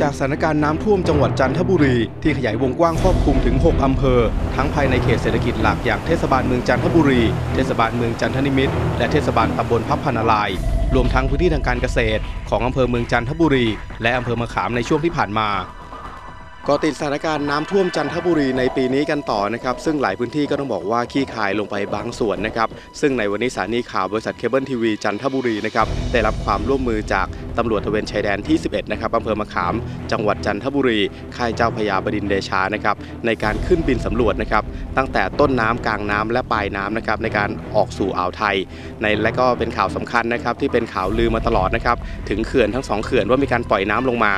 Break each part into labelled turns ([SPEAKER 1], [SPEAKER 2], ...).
[SPEAKER 1] จากสถานการณ์น้ำท่วมจังหวัดจันทบุรี ที่ขยายวงกว้างครอบคลุมถึง 6 อำเภอ ทั้งภายในเขตเศรษฐกิจหลักอย่างเทศบาลเมืองจันทบุรี เทศบาลเมืองจันทนิมิตร และเทศบาลตำบลพับพนารายรวมทั้งพื้นที่ทางการเกษตร ของอำเภอเมืองจันทบุรี และอำเภอมะขามในช่วงที่ผ่านมา ก็ติดสถานการณ์น้ำท่วมจันทบุรีในปีนี้กันต่อนะครับ ซึ่งหลายพื้นที่ก็ต้องบอกว่าขี้คายลงไปบางส่วนนะครับ ซึ่งในวันนี้สถานีข่าวบริษัทเคเบิลทีวีจันทบุรีนะครับได้รับความร่วมมือจากตำรวจตะเวนชายแดนที่ 11 นะครับอำเภอมะขาม จังหวัดจันทบุรี ค่ายเจ้าพยาบดินเดชานะครับในการขึ้นบินสำรวจนะครับ ตั้งแต่ต้นน้ำกลางน้ำและปลายน้ำนะครับในการออกสู่อ่าวไทย ในและก็เป็นข่าวสำคัญนะครับที่เป็นข่าวลือมาตลอดนะครับถึงเขื่อนทั้งสองเขื่อนว่ามีการปล่อยน้ำลงมา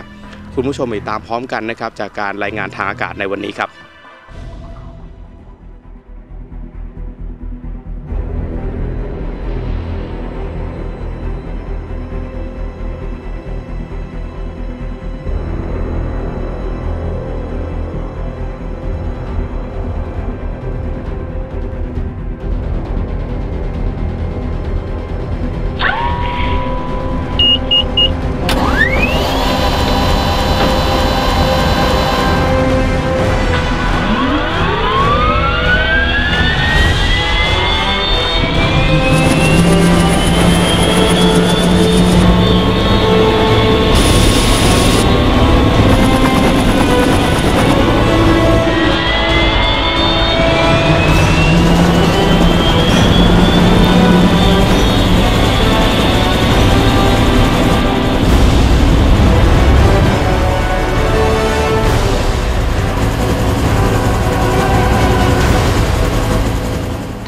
[SPEAKER 1] คุณผู้ชมติดตามพร้อมกันนะครับจากการรายงานทางอากาศในวันนี้ครับ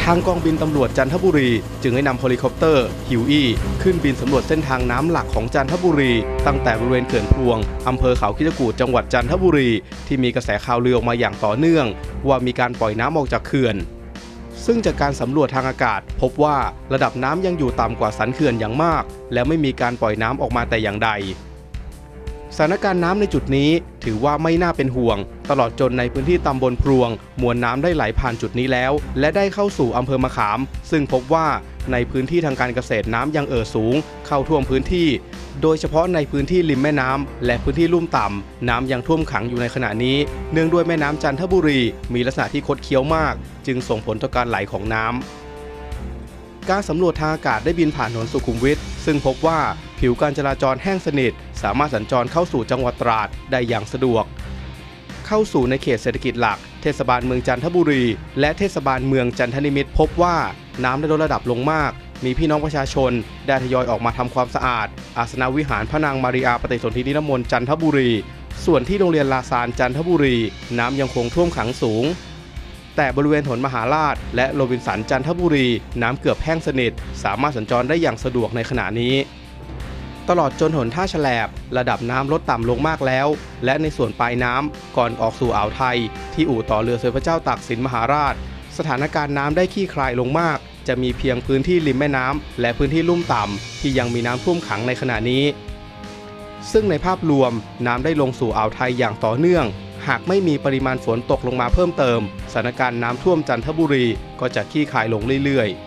[SPEAKER 1] ทางกองบินตำรวจจันทบุรี จึงได้นำเฮลิคอปเตอร์ฮิวอี้ขึ้นบินสำรวจเส้นทางน้ำหลักของจันทบุรี ตั้งแต่บริเวณเขื่อนพลวงอำเภอเขาคิชฌกูฏจังหวัดจันทบุรี ที่มีกระแสข่าวลือออกมาอย่างต่อเนื่อง ว่ามีการปล่อยน้ำออกจากเขื่อน ซึ่งจากการสำรวจทางอากาศ พบว่าระดับน้ำยังอยู่ต่ำกว่าสันเขื่อนอย่างมาก และไม่มีการปล่อยน้ำออกมาแต่อย่างใด สถานการณ์น้ำในจุดนี้ถือว่าไม่น่าเป็นห่วง ตลอดจนในพื้นที่ตำบลพรวง มวลน้ำได้ไหลผ่านจุดนี้แล้ว และได้เข้าสู่อำเภอมะขาม ซึ่งพบว่าในพื้นที่ทางการเกษตรน้ำยังเอ่อสูง เข้าท่วมพื้นที่ โดยเฉพาะในพื้นที่ริมแม่น้ำและพื้นที่ลุ่มต่ำน้ำยังท่วมขังอยู่ในขณะนี้ เนื่องด้วยแม่น้ำจันทบุรี มีลักษณะที่คดเคี้ยวมาก จึงส่งผลต่อการไหลของน้ำการสำรวจทางอากาศได้บินผ่านถนนสุขุมวิทซึ่งพบว่า ผิวการจราจรแห้งสนิท สามารถสัญจรเข้าสู่จังหวัดตราดได้อย่างสะดวก เข้าสู่ในเขตเศรษฐกิจหลัก เทศบาลเมืองจันทบุรี และเทศบาลเมืองจันทนิมิตรพบว่าน้ำได้ลดระดับลงมาก มีพี่น้องประชาชน ได้ทยอยออกมาทำความสะอาด อาสนาวิหารพระนางมาริอาปฏิสนธินิรมนจันทบุรี ส่วนที่โรงเรียนลาซานจันทบุรี น้ำยังคงท่วมขังสูงแต่บริเวณถนนมหาราช และโรบินสันจันทบุรี น้ำเกือบแห้งสนิท สามารถสัญจรได้อย่างสะดวกในขณะนี้ ตลอดจนถนท่าฉลบระดับน้ำลดต่ำลงมากแล้ว และในส่วนปลายน้ำก่อนออกสู่อ่าวไทย ที่อู่ต่อเรือสมเด็จพระเจ้าตากสินมหาราช สถานการณ์น้ำได้ขี้คลายลงมาก จะมีเพียงพื้นที่ริมแม่น้ำและพื้นที่ลุ่มต่ำที่ยังมีน้ำท่วมขังในขณะนี้ ซึ่งในภาพรวมน้ำได้ลงสู่อ่าวไทยอย่างต่อเนื่อง หากไม่มีปริมาณฝนตกลงมาเพิ่มเติม สถานการณ์น้ำท่วมจันทบุรีก็จะขี้คายลงเรื่อยๆ